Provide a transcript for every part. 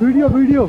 Video, video.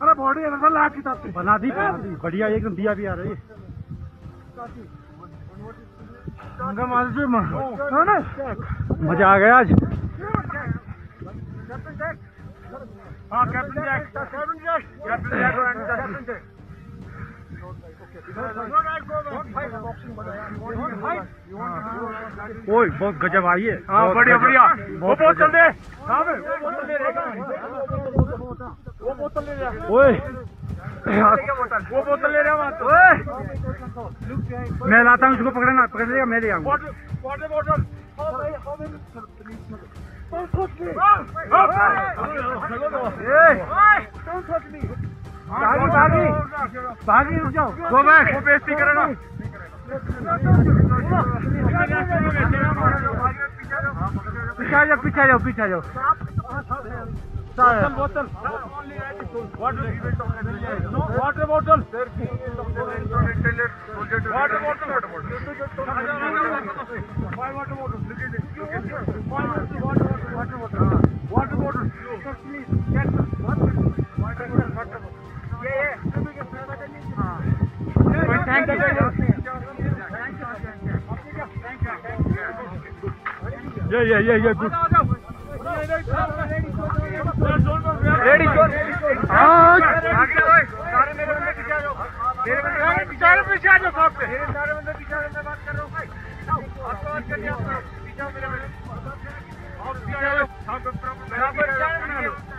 ارے body بنا دی بڑھیا ایک دیا بھی آ رہی ہے مزہ آ گیا آج ہاں کیپٹن جیک اوئے بہت گجب آئی ہے ہاں بڑھیا بڑھیا وہ بوتل دے وہ بوتل لے رہا اوئے وہ بوتل لے رہا اوئے میں لاتا ہوں اس کو پکڑنا پکڑ لے گا میں لے آؤں گا واٹر بوتل ہاں بھائی ہاں بھائی باغی رک جاؤ بیچتی کرنا پیچھا جاؤ پیچھا جاؤ پیچھا جاؤ بوتل water bottle water bottle Yeah, yeah, yeah, yeah, good. Ready, sir. ہاں میرے بندے پیچھے آ جاؤ پیچھے آ جاؤ صاحب سے میرے سارے بندے پیچھے آ جاؤ میں بات کر رہا ہوں بھائی آپ بات کریے آپ پیچھے آؤ میرے بندے اور پیچھے آ جاؤ صاحب برابر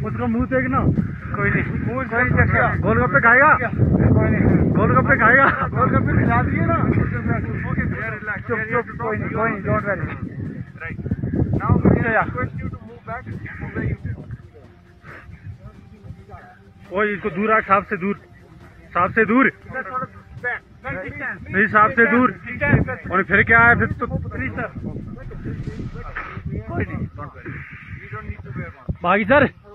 اس کا منہ دیکھنا کوئی نہیں گول گپے کھائے گا کوئی نہیں گول گپے کھائے گا گول گپے کھلا دیے نا چپ چپ کوئی نہیں کوئی نہیں ڈونٹ ویری کوئی اس کو دور آ صاحب سے دور صاحب سے دور نہیں صاحب سے دور اور پھر کیا ہے پھر تو سر